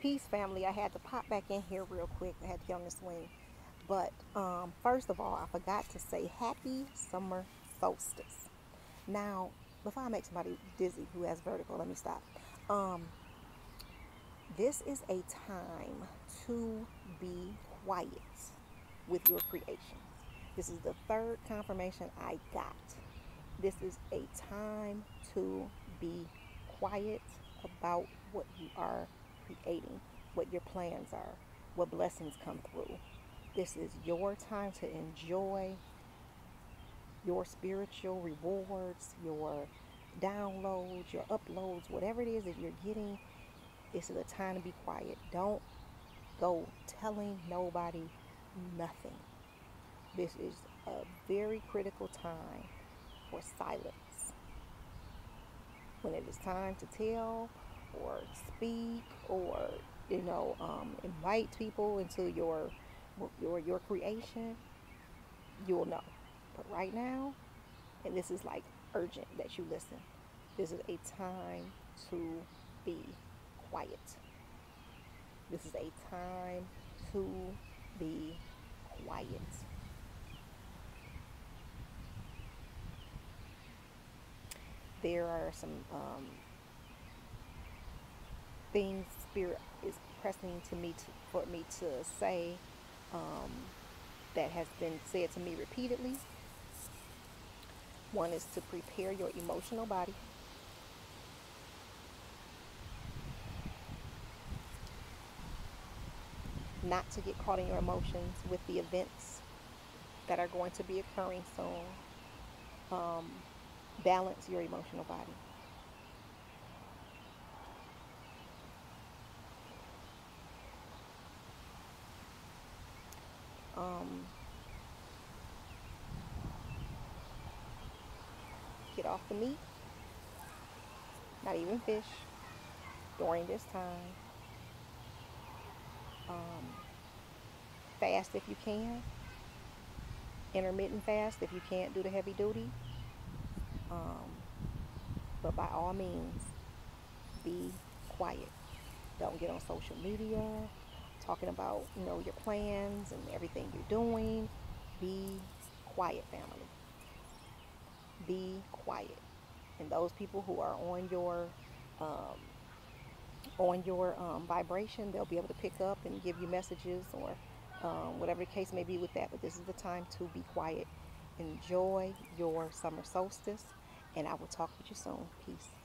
Peace, family. I had to pop back in here real quick. I had to get on the swing. But um, first of all, I forgot to say happy summer solstice. Now, before I make somebody dizzy who has vertigo, let me stop. Um, this is a time to be quiet with your creation. This is the third confirmation I got. This is a time to be quiet about what you are creating, what your plans are, what blessings come through. This is your time to enjoy your spiritual rewards, your downloads, your uploads, whatever it is that you're getting. This is a time to be quiet. Don't go telling nobody nothing. This is a very critical time for silence. When it is time to tell or speak or you know um, invite people into your your your creation, you'll know. But right now, and this is like urgent that you listen. This is a time to be quiet. This is a time to be quiet. There are some um, things Spirit is pressing to me to, for me to say um, that has been said to me repeatedly. One is to prepare your emotional body. Not to get caught in your emotions with the events that are going to be occurring soon. Um, balance your emotional body. Um, get off the meat, not even fish, during this time. Um, fast if you can. Intermittent fast if you can't do the heavy duty. Um, but by all means, be quiet. Don't get on social media talking about, you know, your plans and everything you're doing. Be quiet, family. Be quiet. And those people who are on your um, on your um, vibration, they'll be able to pick up and give you messages or um, whatever the case may be with that. But this is the time to be quiet. Enjoy your summer solstice, and I will talk with you soon. Peace.